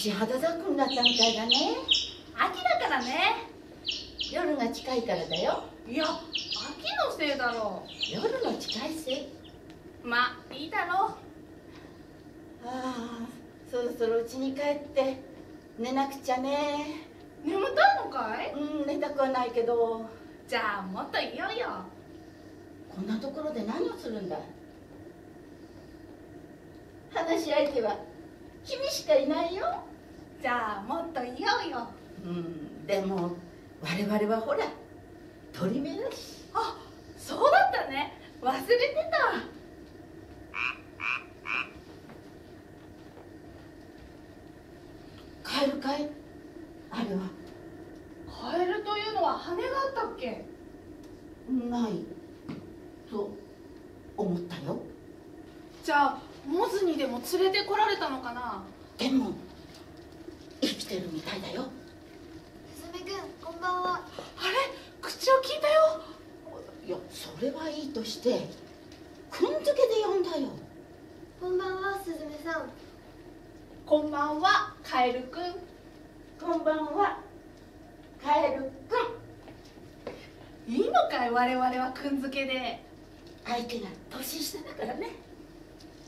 ち肌寒くなったみたいだね。秋だからね。夜が近いからだよ。いや秋のせいだろ。夜の近いせい？うまあいいだろ。ああそろそろ家に帰って。寝なくちゃね。眠たいのかい？うん寝たくはないけど。じゃあもっといようよ。こんなところで何をするんだ？話し相手は君しかいないよじゃあもっといようよ。うん。でも我々はほら鳥目だし。あそうだったね。忘れてた。帰るかい？あれは。カエルというのは羽があったっけ？ないと思ったよ。じゃあモズにでも連れてこられたのかな？でも生きてるみたいだよ。すずめくんこんばんは。あれ？口を聞いたよ。いやそれはいいとしてくんづけで呼んだよ。こんばんはすずめさん。こんばんはカエルくん。こんばんはカエルくん。いいのかい？我々はくんづけで。相手が年下だからね。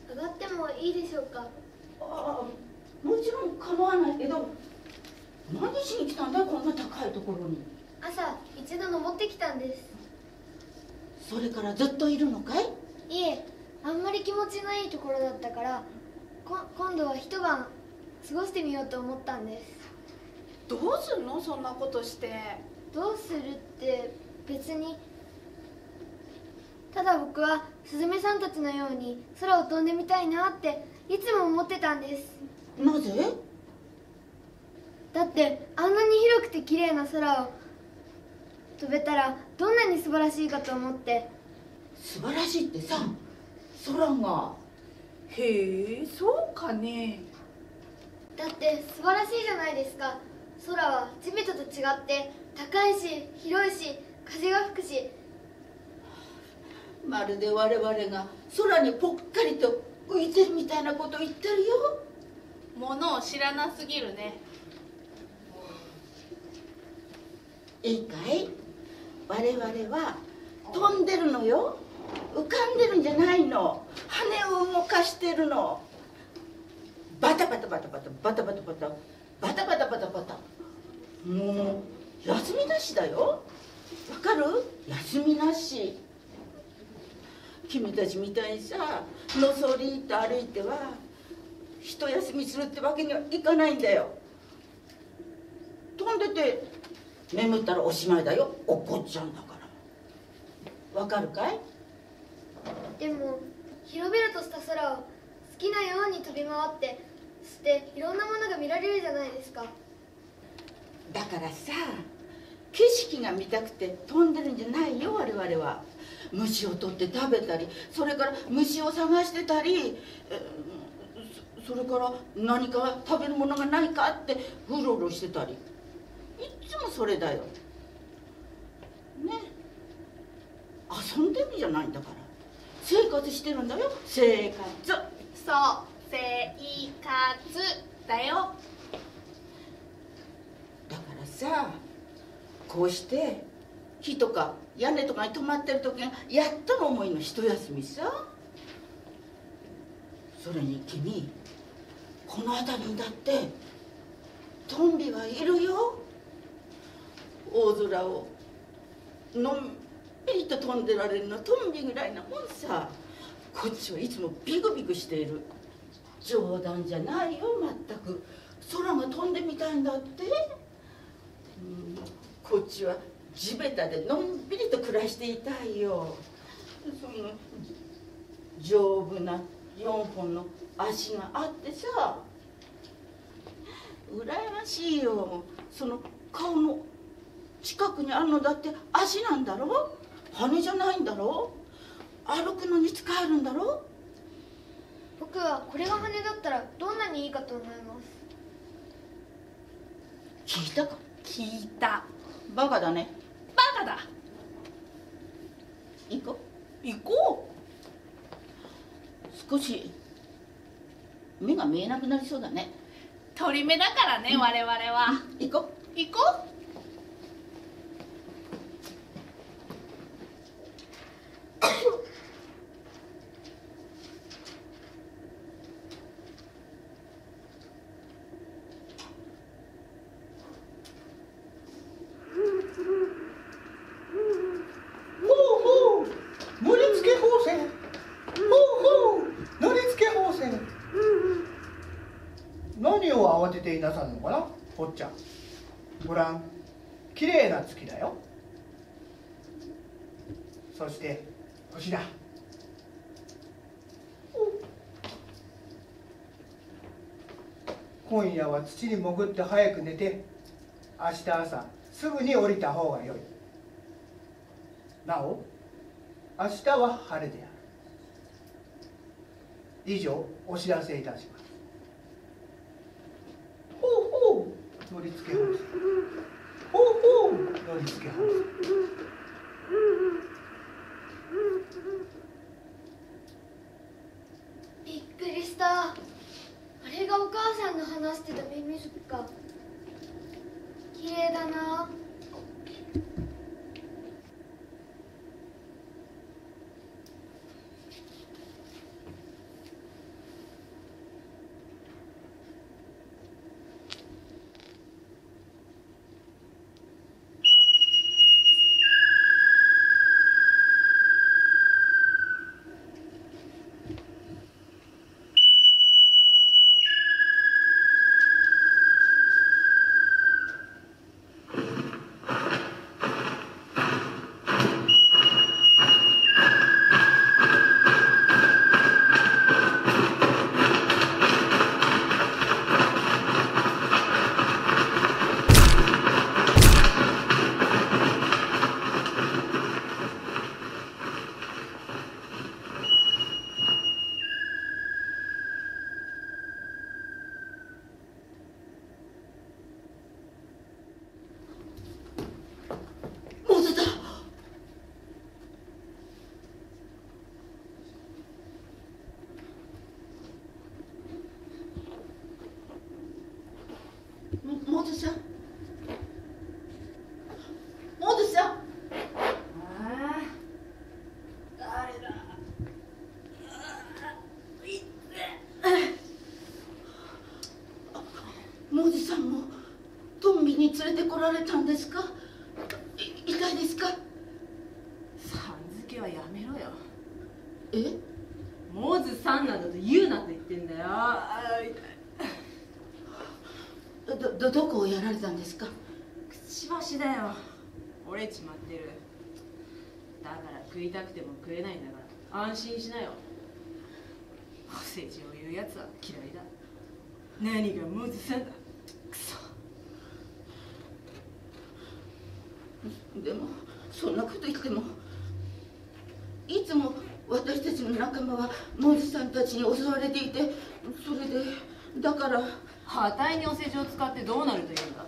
上がってもいいでしょうか？ああもちろん構わないけど何しに来たんだこんな高いところに。朝一度登ってきたんです。それからずっといるのかい？いえあんまり気持ちのいいところだったからこ今度は一晩過ごしてみようと思ったんです。どうすんの？そんなことして。どうするって別に。ただ僕はスズメさんたちのように空を飛んでみたいなっていつも思ってたんですなぜ？だってあんなに広くて綺麗な空を飛べたらどんなに素晴らしいかと思って。素晴らしいってさ空が。へえそうかね。だって素晴らしいじゃないですか。空は地面と違って高いし広いし風が吹くし。まるで我々が空にぽっかりと浮いてるみたいなこと言ってるよものを知らなすぎるね。いいかい？我々は飛んでるのよ。浮かんでるんじゃないの。羽を動かしてるの。バタバタバタバタバタバタバタバタ。バタバタバタもう休みなしだよ。わかる？休みなし。君たちみたいにさのそりと歩いては一休みするってわけにはいかないんだよ。飛んでて眠ったらおしまいだよ。落っこっちゃうんだから。わかるかい？でも広々とした空を好きなように飛び回ってそしていろんなものが見られるじゃないですか。だからさ景色が見たくて飛んでるんじゃないよ我々は。虫を取って食べたりそれから虫を探してたりえーそそれから何か食べるものがないかってうろうろしてたり。いっつもそれだよ。ね。遊んでるんじゃないんだから。生活してるんだよ。生活。そう生活だよ。だからさこうして木とか屋根とかに止まってる時がやっとの思いの一休みさ。それに君この辺りにだってトンビはいるよ。大空をのんびりと飛んでられるのトンビぐらいなもんさ。こっちはいつもビクビクしている。冗談じゃないよ全く。空が飛んでみたいんだって。うんこっちは地べたでのんびりと暮らしていたいよ。その丈夫な4本の足があってさ羨ましいよ。その顔の近くにあるのだって足なんだろ？羽じゃないんだろ？歩くのに使えるんだろ？僕はこれが羽だったらどんなにいいかと思います。聞いたか？聞いた。バカだね。バカだ。行こ行こう少し目が見えなくなりそうだね。鳥目だからね我々は。行こ行こほうほう乗り付け法線ほうほう乗り付け法線何を慌てていなさるのかな？坊ちゃん。ごらん綺麗な月だよ。そして星だ。今夜は土に潜って早く寝て明日朝すぐに降りた方がよい。なお明日は晴れである。以上お知らせいたしますほうほう乗り付け法制ほうほう乗り付け法制びっくりしたあれがお母さんの話してたミミズクか綺麗だなうモズだもモズさんモズさんモズさんもトンビに連たんですか？い痛いですか？さん付けはやめろよ。え？モーズさんなどと言うなと言ってんだよ。どどどこをやられたんですか？くちばしだよ。折れちまってる。だから食いたくても食えないんだから。安心しなよ。お世辞を言うやつは嫌いだ。何がモーズさんだ。くそでもそんなこと言ってもいつも私たちの仲間はモズさんたちに襲われていてそれでだからあたいにお世辞を使ってどうなるというんだ？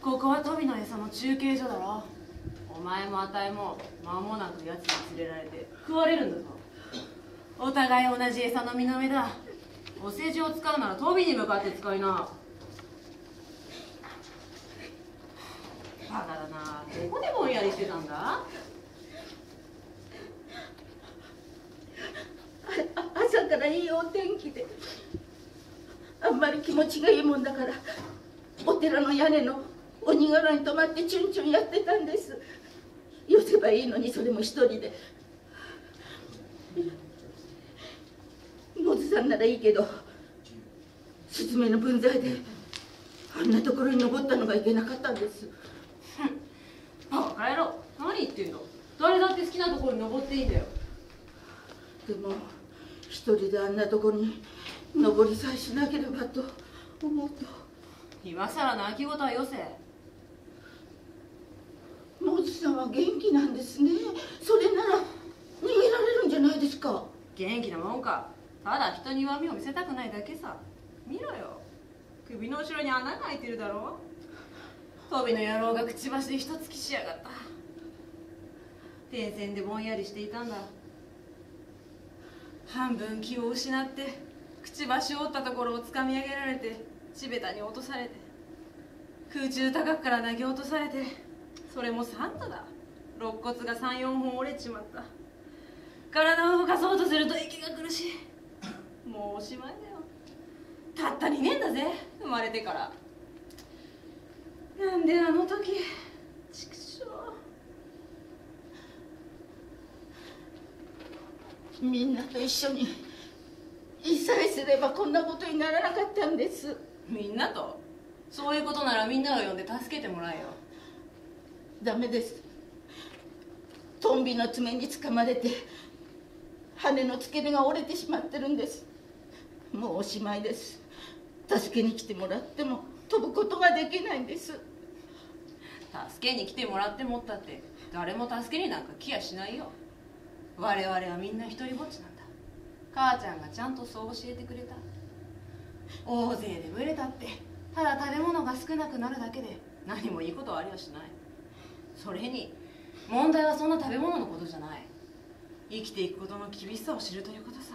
ここはトビの餌の中継所だろ？お前もあたいも間もなく奴に連れられて食われるんだぞ。お互い同じ餌の身の上だ。お世辞を使うならトビに向かって使いな。バカだなどこでぼんやりしてたんだ？朝からいいお天気で。あんまり気持ちがいいもんだからお寺の屋根の鬼柄に泊まってチュンチュンやってたんです。寄せばいいのにそれも一人で。モズさんならいいけどスズメの分際であんなところに登ったのがいけなかったんです。バカ野郎何言ってんの？誰だって好きなところに登っていいんだよ。でも一人であんなとこに登りさえしなければと思うと。今さら泣き言はよせ。モズさんは元気なんですね。それなら逃げられるんじゃないですか。元気なもんか。ただ人に弱みを見せたくないだけさ。見ろよ。首の後ろに穴が開いてるだろ飛びの野郎がくちばしで一突きしやがった。電線でぼんやりしていたんだ。半分気を失ってくちばしを折ったところをつかみ上げられて地べたに落とされて空中高くから投げ落とされてそれも3度だ。肋骨が34本折れちまった。体を動かそうとすると息が苦しい。もうおしまいだよ。たった2年だぜ。生まれてから。なんであの時畜生みんなと一緒に。いさえすればこんなことにならなかったんです。みんなと。そういうことならみんなを呼んで助けてもらえよ。ダメです。トンビの爪につかまれて羽の付け根が折れてしまってるんです。もうおしまいです。助けに来てもらっても飛ぶことができないんです。助けに来てもらってもったって誰も助けになんか来やしないよ。我々はみんな一人ぼっちなんだ。母ちゃんがちゃんとそう教えてくれた。大勢で群れたってただ食べ物が少なくなるだけで何もいいことはありはしない。それに問題はそんな食べ物のことじゃない。生きていくことの厳しさを知るということさ。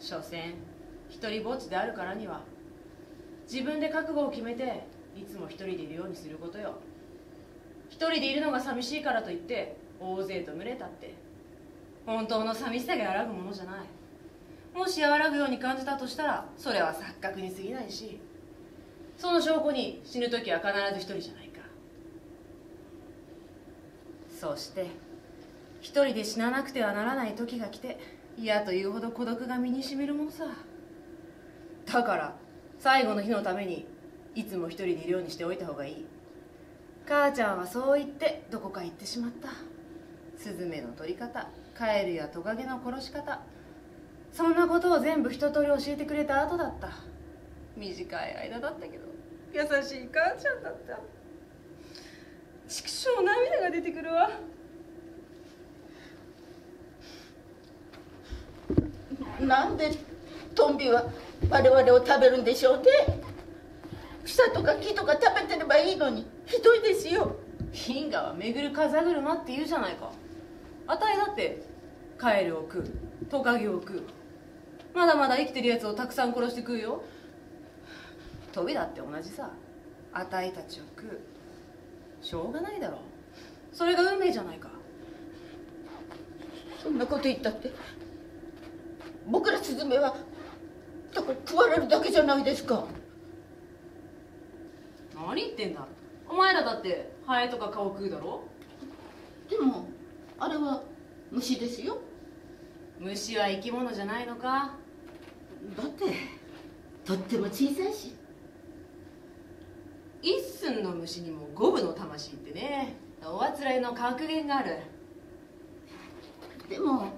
所詮一人ぼっちであるからには自分で覚悟を決めていつも一人でいるようにすることよ。一人でいるのが寂しいからといって大勢と群れたって。本当の寂しさが和らぐものじゃない。もし和らぐように感じたとしたらそれは錯覚に過ぎないしその証拠に死ぬ時は必ず一人じゃないか。そして一人で死ななくてはならない時が来て嫌というほど孤独が身にしみるものさ。だから最後の日のためにいつも一人でいるようにしておいた方がいい。母ちゃんはそう言ってどこか行ってしまった。スズメの取り方カエルやトカゲの殺し方。そんなことを全部一通り教えてくれた後だった。短い間だったけど優しい母ちゃんだった。畜生涙が出てくるわ。なんでトンビは我々を食べるんでしょうね。草とか木とか食べてればいいのに。ひどいですよ。因果は巡る風車って言うじゃないか。あたいだってカエルを食う。トカゲを食う。まだまだ生きてるやつをたくさん殺して食うよ。トビだって同じさ。あたいたちを食う。しょうがないだろ。それが運命じゃないか。そんなこと言ったって。僕らスズメはだから食われるだけじゃないですか何言ってんだ。お前らだってハエとか顔食うだろ？でもあれは虫ですよ。虫は生き物じゃないのか？だってとっても小さいし。一寸の虫にも五分の魂ってね。おあつらいの格言がある。でも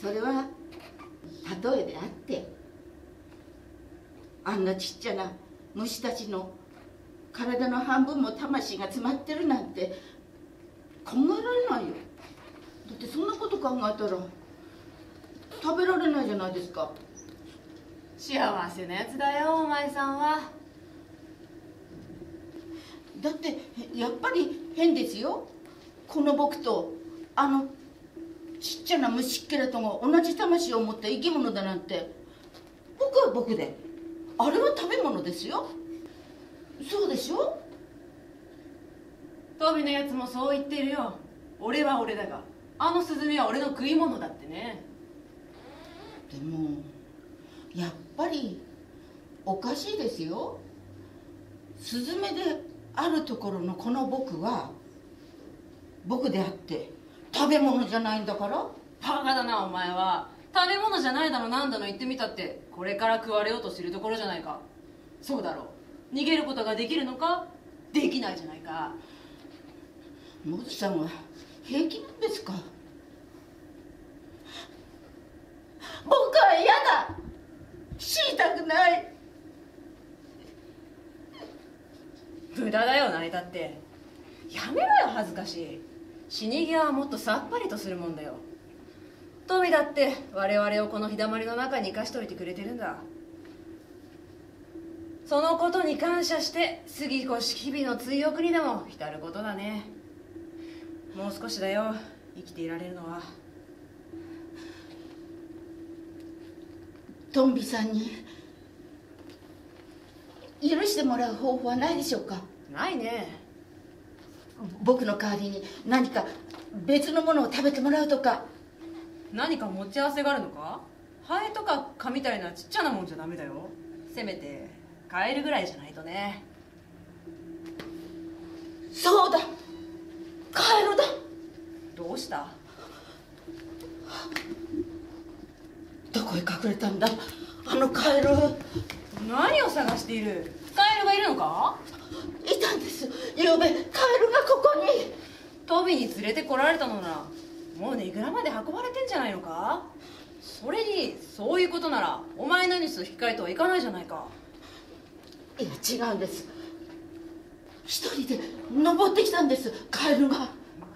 それは例えであって。あんなちっちゃな虫たちの体の半分も魂が詰まってるなんて考えられないよ。だってそんなこと考えたら食べられないじゃないですか。幸せなやつだよお前さんは。だってやっぱり変ですよ。この僕とあのちっちゃな虫っけらとが同じ魂を持った生き物だなんて。僕は僕で。あれは食べ物ですよそうでしょ？トビのやつもそう言ってるよ。俺は俺だがあのスズメは俺の食い物だってね。でもやっぱりおかしいですよ。スズメであるところのこの僕は僕であって食べ物じゃないんだから。バカだなお前は。食べ物じゃないだのなんだの言ってみたってこれから食われようとしてるところじゃないか。そうだろう逃げることができるのか？できないじゃないか。モズさんは平気なんですか？僕は嫌だ！死にたくない！無駄だよ泣いたって。やめろよ恥ずかしい。死に際はもっとさっぱりとするもんだよ。トビだって我々をこの日だまりの中に生かしといてくれてるんだ。そのことに感謝して杉越日々の追憶にでも浸ることだね。もう少しだよ生きていられるのは。トンビさんに許してもらう方法はないでしょうか？ないね。僕の代わりに何か別のものを食べてもらうとか。何か持ち合わせがあるのか？ハエとか蚊みたいなちっちゃなもんじゃダメだよ。せめてカエルぐらいじゃないとね。そうだ。カエルだ。どうした？どこへ隠れたんだ？あのカエル。何を探している？カエルがいるのか？いたんです。ゆうべカエルがここに。トビに連れてこられたのならもうねぐらまで運ばれてんじゃないのか？それにそういうことならお前のニュース引き換えとはいかないじゃないかいや違うんです。一人で登ってきたんです。カエルが。ま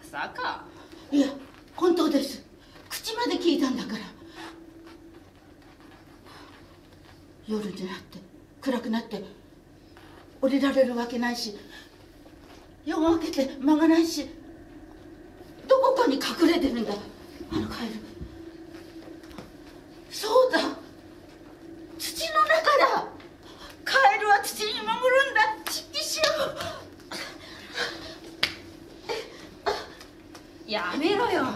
さか。いや本当です。口まで聞いたんだから。夜になって暗くなって降りられるわけないし夜が明けて間がないしどこかに隠れてるんだ。あのカエルそうだ土の中だカエルは土に潜るんだちっきしょやめろよ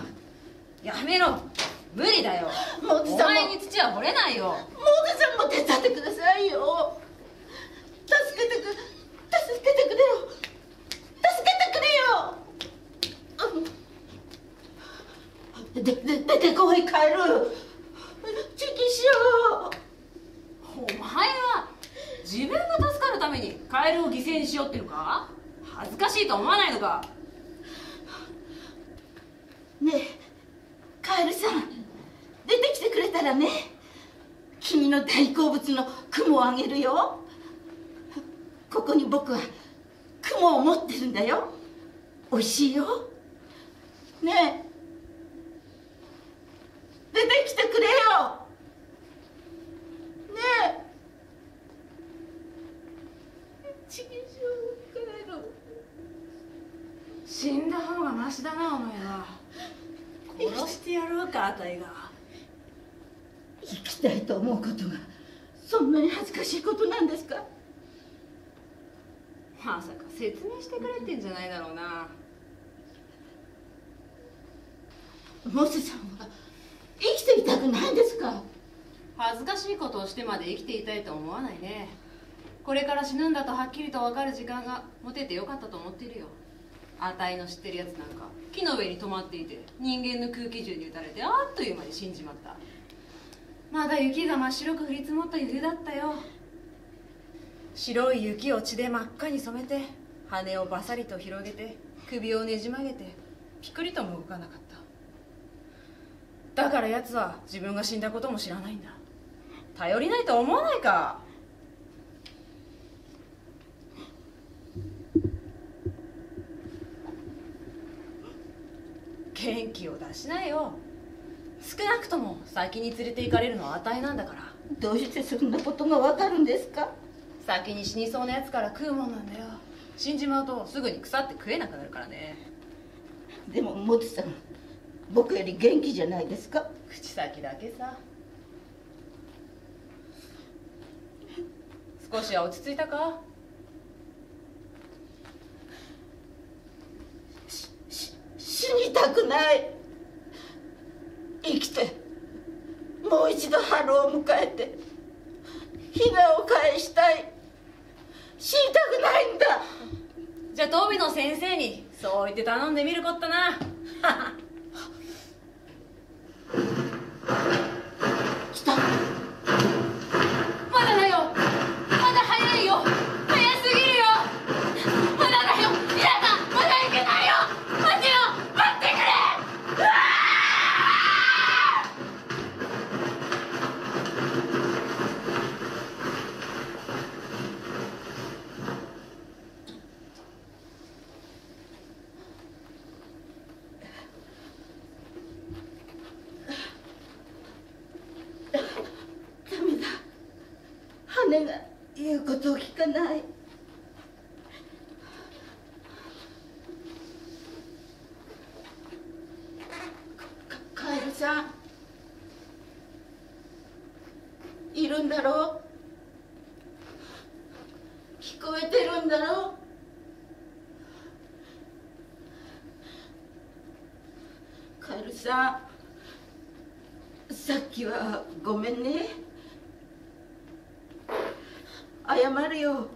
やめろ無理だよおもうさんも前に土は掘れないよモーゼさんも手伝ってくださいよ助けてく助けてくれよ助けてくれよでで出てこいカエルチキショお前は自分が助かるためにカエルを犠牲にしようっていうのか恥ずかしいと思わないのかねえカエルさん出てきてくれたらね君の大好物の雲をあげるよここに僕は雲を持ってるんだよ美味しいよねえ出てきてくれよねえちぎしょうカエル死んだ方がマシだなお前は。殺してやろうかあたいが。生きたいと思うことがそんなに恥ずかしいことなんですか？まさか説明してくれてんじゃないだろうな。モスさんは生きていたくないんですか？恥ずかしいことをしてまで生きていたいと思わないねこれから死ぬんだとはっきりと分かる時間が持ててよかったと思ってるよ。あたいの知ってるやつなんか木の上に止まっていて人間の空気銃に撃たれてあっという間に死んじまった。まだ雪が真っ白く降り積もった冬だったよ。白い雪を血で真っ赤に染めて羽をバサリと広げて首をねじ曲げてピクリとも動かなかった。だから奴は自分が死んだことも知らないんだ。頼りないと思わないか元気を出しなよ。少なくとも先に連れて行かれるのは値なんだから。どうしてそんなことがわかるんですか？先に死にそうなやつから食うもんなんだよ。死んじまうとすぐに腐って食えなくなるからね。でもモスさん僕より元気じゃないですか？口先だけさ。少しは落ち着いたかし死にたくない生きてもを迎えてひなを返したい。死にたくないんだ。じゃあトビの先生にそう言って頼んでみるこったな来たまだだよまだ早いよ早すぎるよまだだよ嫌だまだいけないよ待ってよ待ってくれダメだ羽が言うことを聞かないかカエルさんいるんだろうカエルさんさっきはごめんね。謝るよ。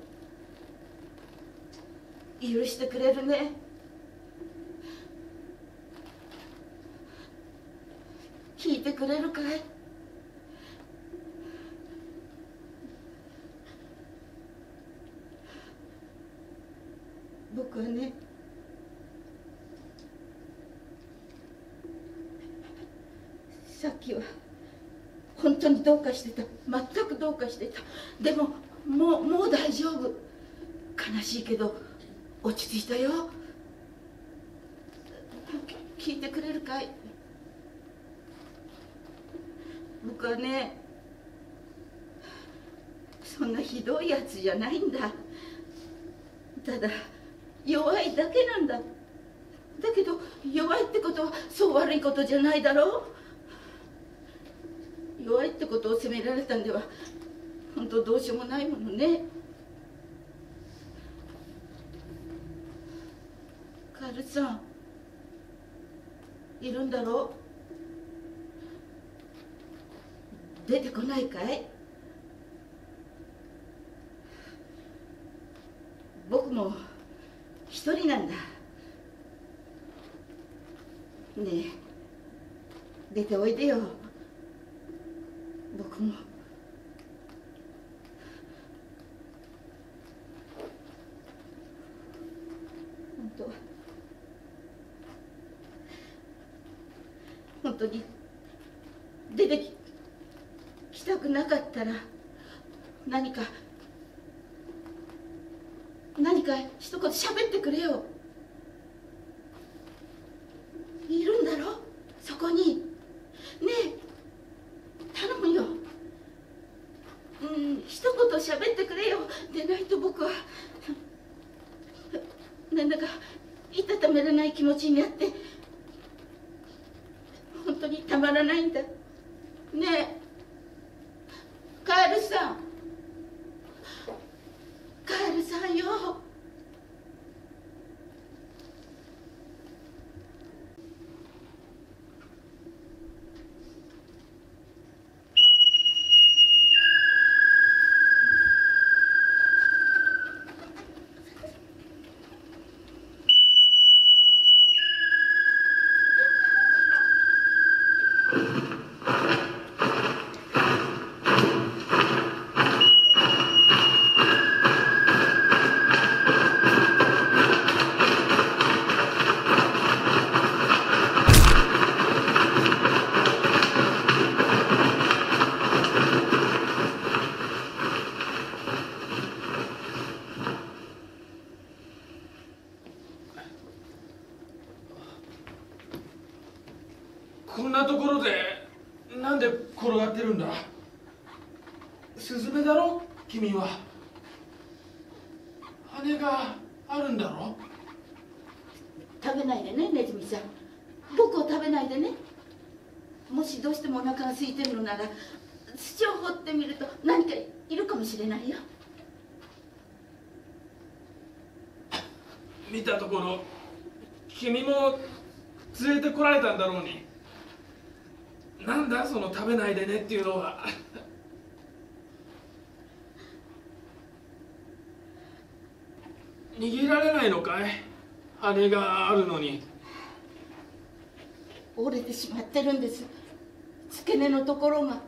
許してくれるね。聞いてくれるかい？僕はね。さっきは本当にどうかしてた。全くどうかしてた。でももうもう大丈夫。悲しいけど落ち着いたよ。聞いてくれるかい？僕はねそんなひどいやつじゃないんだ。ただ弱いだけなんだ。だけど弱いってことはそう悪いことじゃないだろう。弱いってことを責められたんでは本当どうしようもないものね。カールさんいるんだろう。出てこないかい。僕も一人なんだ。ねえ出ておいでよ。しどうしてもお腹が空いてるのなら土を掘ってみると何かいるかもしれないよ。見たところ君も連れてこられたんだろうに。なんだその食べないでねっていうのは。逃げられないのかい？羽があるのに。折れてしまってるんです付け根のところが。